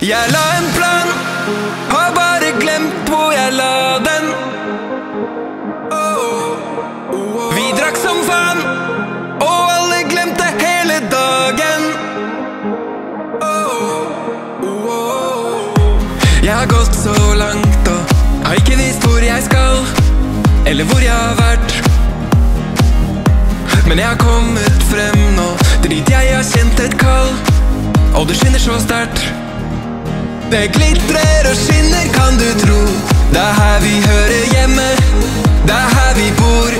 Jeg la en plan, har bare glemt hvor jeg la den. Vi drakk som faen, og alle glemte hele dagen. Jeg har gått så langt og har ikke visst hvor jeg skal, eller hvor jeg har vært. Men jeg har kommet frem nå, dit jeg har kjent et kall. Og det skinner så sterkt. Det glitrer og skinner, kan du tro. Det er her vi hører hjemme, det er her vi bor.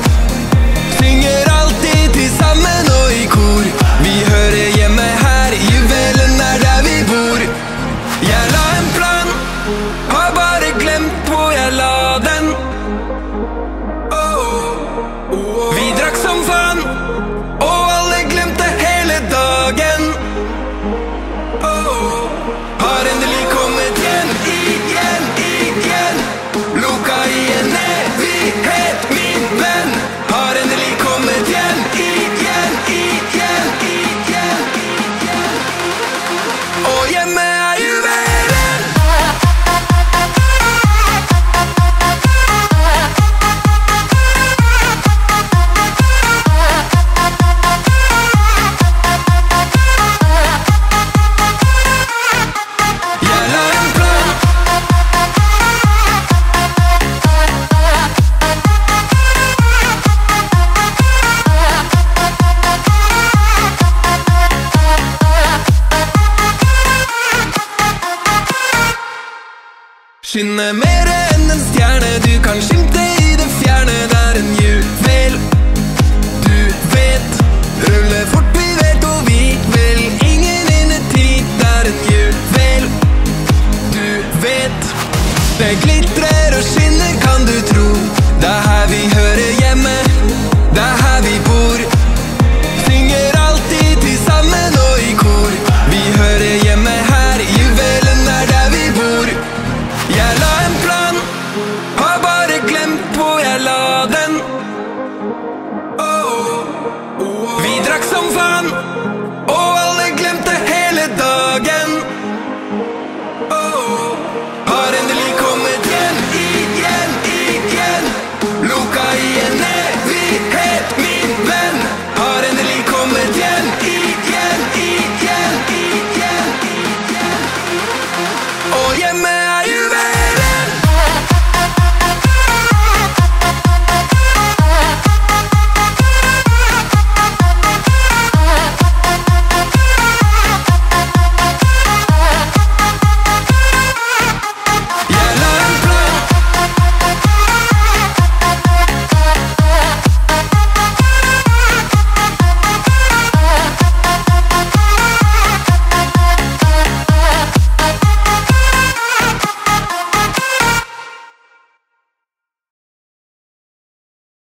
Skinner mer enn en stjerne, du kan skimte i det fjerne. sun